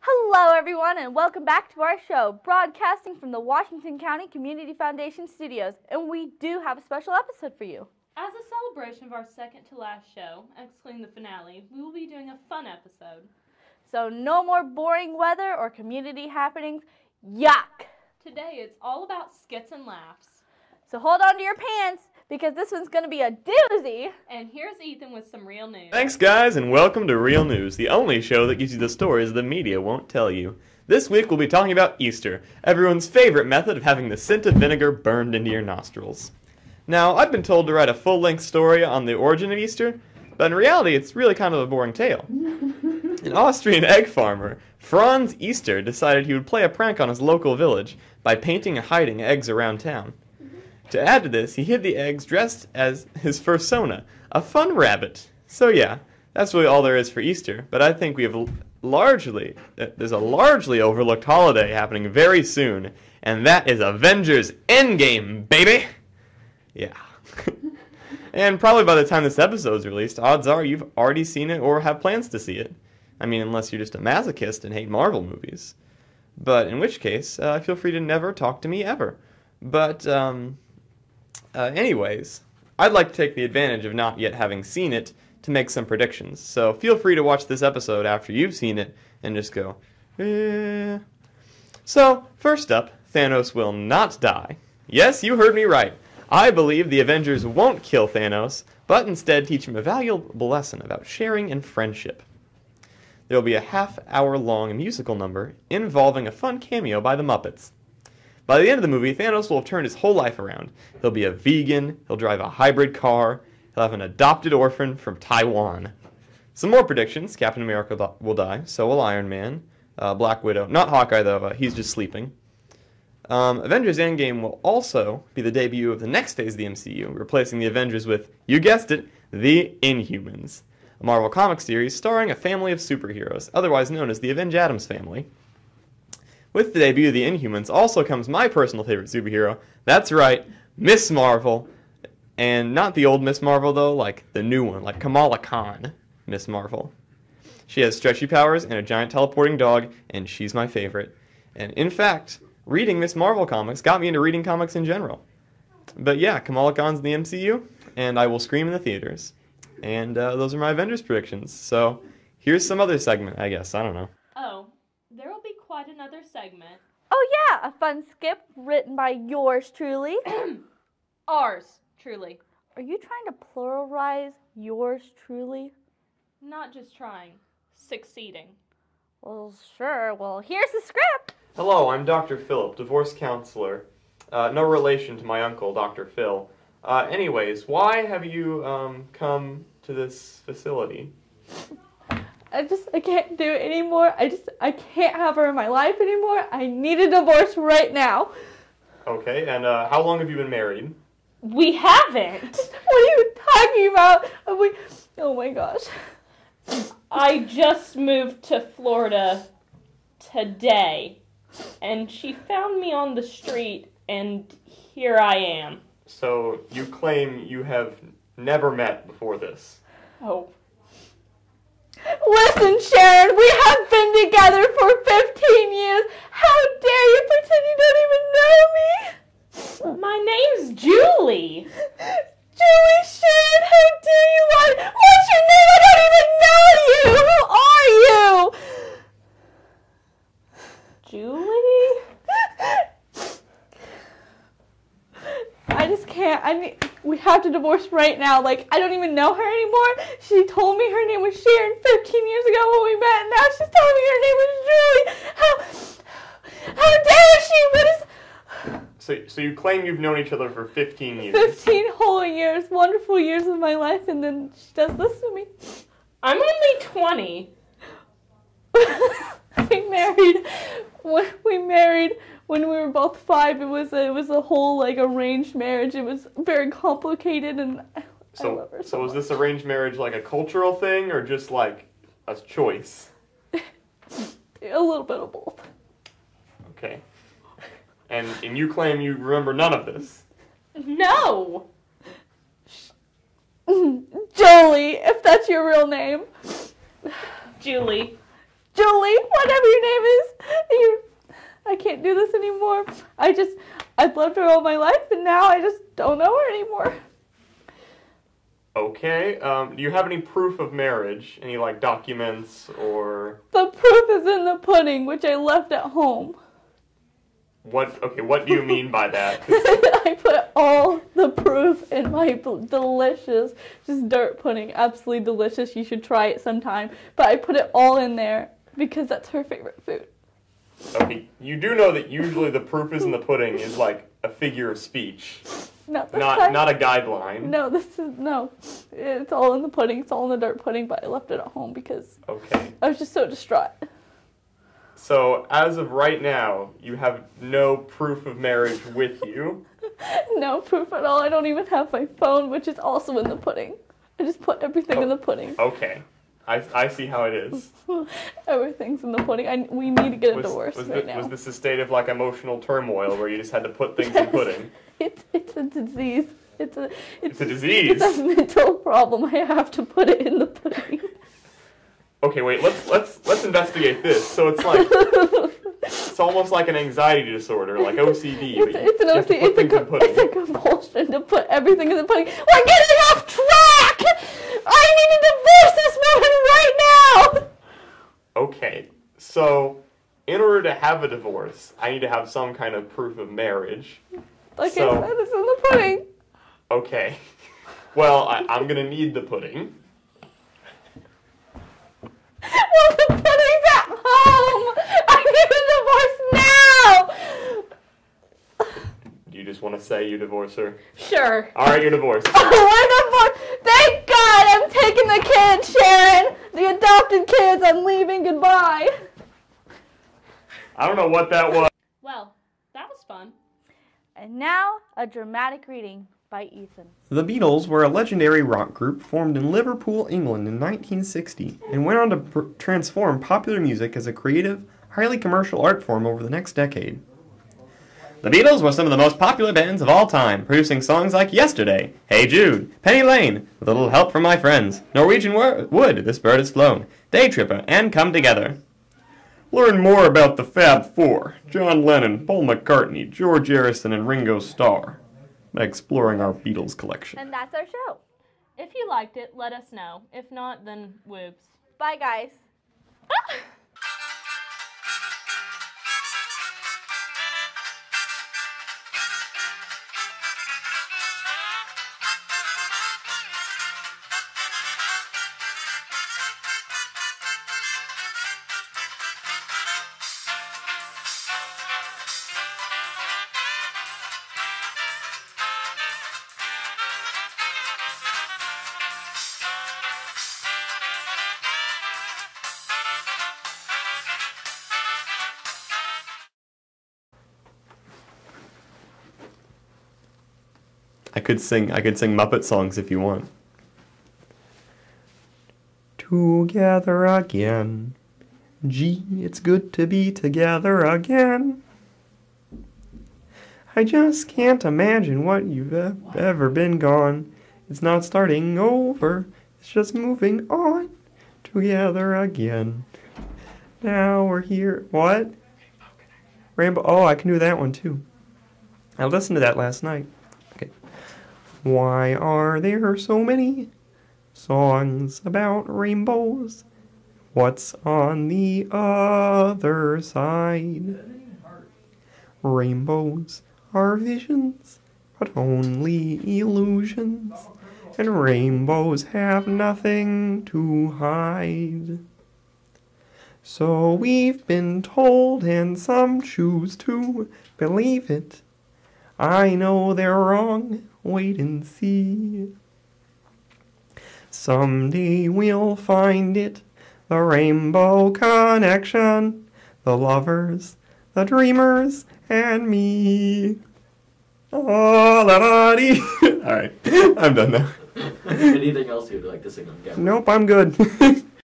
Hello, everyone, and welcome back to our show, broadcasting from the Washington County Community Foundation studios. And we do have a special episode for you. As a celebration of our second to last show, excluding the finale, we will be doing a fun episode. So, no more boring weather or community happenings. Yuck! Today it's all about skits and laughs. So, hold on to your pants because this one's going to be a doozy. And here's Ethan with some real news. Thanks, guys, and welcome to Real News, the only show that gives you the stories the media won't tell you. This week we'll be talking about Easter, everyone's favorite method of having the scent of vinegar burned into your nostrils. Now, I've been told to write a full length story on the origin of Easter, but in reality, it's really kind of a boring tale. An Austrian egg farmer, Franz Easter, decided he would play a prank on his local village by painting and hiding eggs around town. To add to this, he hid the eggs dressed as his fursona, a fun rabbit. So yeah, that's really all there is for Easter. But I think we have largely there's a largely overlooked holiday happening very soon, and that is Avengers Endgame, baby. Yeah. and probably by the time this episode is released, odds are you've already seen it or have plans to see it. I mean, unless you're just a masochist and hate Marvel movies. But in which case, uh, feel free to never talk to me ever. But um, uh, anyways, I'd like to take the advantage of not yet having seen it to make some predictions. So feel free to watch this episode after you've seen it and just go, eh. So, first up, Thanos will not die. Yes, you heard me right. I believe the Avengers won't kill Thanos, but instead teach him a valuable lesson about sharing and friendship. There will be a half hour long musical number involving a fun cameo by the Muppets. By the end of the movie, Thanos will have turned his whole life around. He'll be a vegan, he'll drive a hybrid car, he'll have an adopted orphan from Taiwan. Some more predictions Captain America will die, so will Iron Man, uh, Black Widow, not Hawkeye though, uh, he's just sleeping. Um, Avengers Endgame will also be the debut of the next phase of the MCU, replacing the Avengers with, you guessed it, the Inhumans, a Marvel comic series starring a family of superheroes, otherwise known as the Avenge Adams family. With the debut of the Inhumans also comes my personal favorite superhero. That's right, Miss Marvel. And not the old Miss Marvel, though, like the new one, like Kamala Khan, Miss Marvel. She has stretchy powers and a giant teleporting dog, and she's my favorite. And in fact, reading Miss Marvel comics got me into reading comics in general. But yeah, Kamala Khan's in the MCU, and I will scream in the theaters. And uh, those are my Avengers predictions. So here's some other segment, I guess. I don't know. Oh, there will be quite another segment. Oh, yeah, a fun skip written by yours truly. Ours, truly. Are you trying to pluralize yours truly? Not just trying, succeeding. Well, sure. Well, here's the script. Hello, I'm Dr. Philip, divorce counselor. Uh, no relation to my uncle, Dr. Phil. Uh, anyways, why have you um, come to this facility? I just I can't do it anymore. I just I can't have her in my life anymore. I need a divorce right now. Okay, and uh, how long have you been married? We haven't! What are you talking about? Oh my, oh my gosh. I just moved to Florida today, and she found me on the street, and here I am. So you claim you have never met before this. Oh, Listen, Sharon, we have been together for 15 years. How dare you pretend you don't even know me? my name's Julie. Julie we have to divorce right now. Like, I don't even know her anymore. She told me her name was Sharon 15 years ago when we met, and now she's telling me her name was Julie. How, how dare she? What is So, so you claim you've known each other for 15 years. 15 whole years, wonderful years of my life, and then she does this to me. I'm only 20. we married. We married when we were both five. It was a, it was a whole like arranged marriage. It was very complicated, and I So, love her so, so was much. this arranged marriage like a cultural thing or just like a choice? a little bit of both. Okay. And and you claim you remember none of this. No! Jolie, if that's your real name? Julie. Julie, whatever your name is. You, I can't do this anymore. I just, I've loved her all my life, and now I just don't know her anymore. Okay. Um, do you have any proof of marriage? Any like documents or The proof is in the pudding, which I left at home. what? Okay, what do you mean by that? I put all the proof in my delicious, just dirt pudding. Absolutely delicious. You should try it sometime. But I put it all in there because that's her favorite food. Okay, you do know that usually the proof is in the pudding is like a figure of speech, Not not time. not a guideline. No, this is no. It's all in the pudding. It's all in the dirt pudding. But I left it at home because Okay. I was just so distraught. So as of right now, you have no proof of marriage with you. no proof at all. I don't even have my phone, which is also in the pudding. I just put everything in oh, the pudding. Okay. I, I see how it is. Everything's in the pudding. I, we need to get a Was, divorce was, right thi- now. was this a state of like emotional turmoil where you just had to put things in pudding? It's it's a disease. It's a It's a disease. It's a mental problem. I have to put it in the pudding. Okay, wait. Let's let's let's investigate this. So it's like it's almost like an anxiety disorder, like OCD. It's, it's an you have to put It's a, things in co- pudding. it's a compulsion to put everything in the pudding. We're getting off track. I need to divorce this woman right now. Okay, so in order to have a divorce, I need to have some kind of proof of marriage. Like So- I said, it's in the pudding. Okay. Well, I, I'm gonna need the pudding. Well, the pudding's at home. I need a divorce now. Do you just want to say you divorce her? Sure. All right, you're divorced. Oh, we're divorced. Thank God I'm taking the kids, Sharon. The adopted kids. I'm leaving. Goodbye. I don't know what that was. Well, that was fun. And now a dramatic reading by Ethan. The Beatles were a legendary rock group formed in Liverpool, England in 1960 and went on to pr- transform popular music as a creative, highly commercial art form over the next decade. The Beatles were some of the most popular bands of all time, producing songs like Yesterday, Hey Jude, Penny Lane, With a Little Help from My Friends, Norwegian Wo- Wood, This Bird Has Flown, Day Tripper, and Come Together. Learn more about the Fab Four John Lennon, Paul McCartney, George Harrison, and Ringo Starr by exploring our Beatles collection. And that's our show. If you liked it, let us know. If not, then whoops. Bye, guys. I could sing I could sing Muppet songs if you want. Together again. Gee, it's good to be together again. I just can't imagine what you've e- ever been gone. It's not starting over, it's just moving on. Together again. Now we're here. What? Rainbow. Oh, I can do that one too. I listened to that last night. Why are there so many songs about rainbows? What's on the other side? Rainbows are visions, but only illusions. And rainbows have nothing to hide. So we've been told, and some choose to believe it. I know they're wrong, wait and see. Someday we'll find it, the rainbow connection, the lovers, the dreamers, and me. Oh, la da dee. Alright, I'm done now. Anything else you'd like to sing on camera? Nope, I'm good.